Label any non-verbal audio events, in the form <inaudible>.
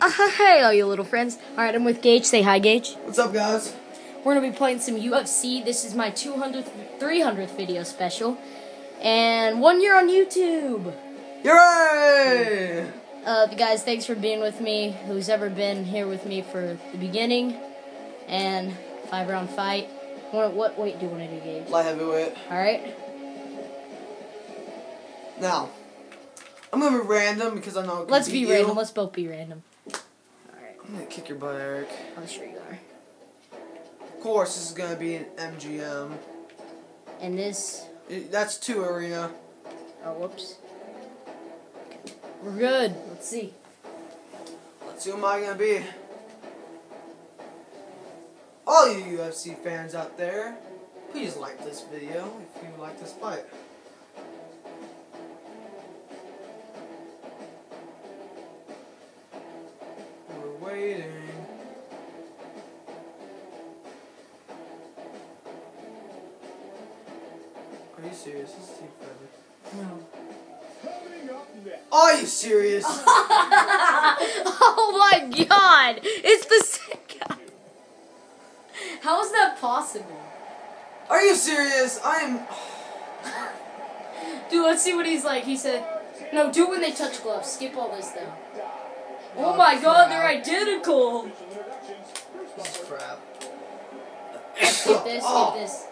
Uh, hey, all you little friends. All right, I'm with Gage. Say hi, Gage. What's up, guys? We're gonna be playing some UFC. This is my 200th, 300th video special, and one year on YouTube. Hooray! Uh, guys, thanks for being with me. Who's ever been here with me for the beginning and five round fight? What, what weight do you want to do, Gage? Light heavyweight. All right. Now, I'm gonna be random because I know. Let's be you. random. Let's both be random. All right. I'm gonna kick your butt, Eric. I'm sure you are. Of course, this is gonna be an MGM. And this. It- that's two arena. Oh, whoops. Okay. We're good. Let's see. Let's see who am I gonna be. All you UFC fans out there, please like this video if you like this fight. Waiting. Are you serious? This is forever. No. Are you serious? <laughs> oh my god! It's the same guy. How is that possible? Are you serious? I am. Dude, let's see what he's like. He said, no, do it when they touch gloves. Skip all this though. Oh my god, they're identical! This is crap. Skip this, skip Oh. this.